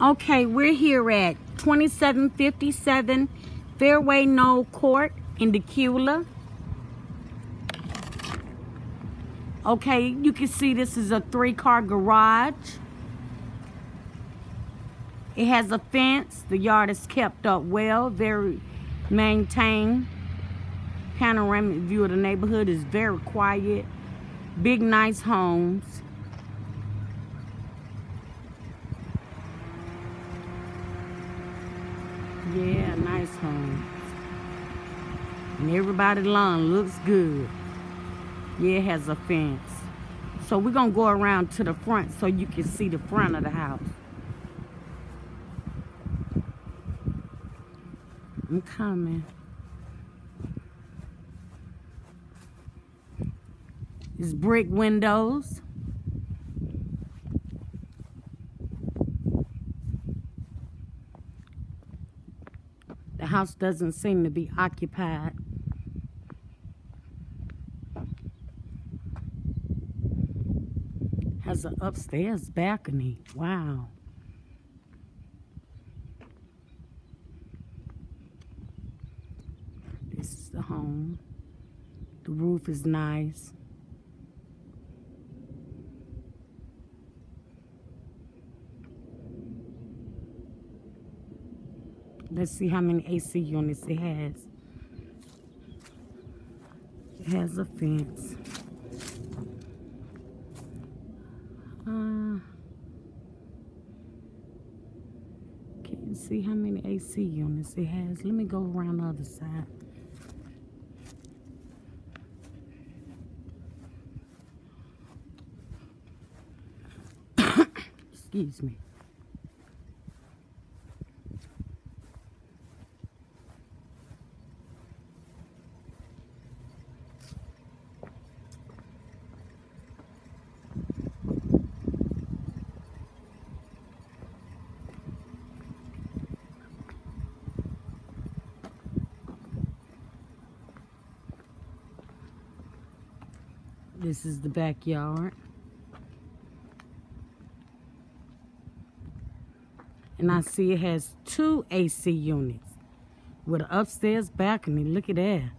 Okay, we're here at 2757 Fairway Knoll Court in Dacula. Okay, you can see this is a three-car garage. It has a fence. The yard is kept up well, very maintained. Panoramic view of the neighborhood is very quiet. Big, nice homes. Yeah, nice home. And everybody's lawn looks good. Yeah, it has a fence. So we're going to go around to the front so you can see the front of the house. I'm coming. It's brick windows. The house doesn't seem to be occupied. Has an upstairs balcony. Wow. This is the home. The roof is nice. Let's see how many AC units it has. It has a fence. Uh, can't see how many AC units it has. Let me go around the other side. Excuse me. This is the backyard. And I see it has two AC units with an upstairs balcony. Look at that.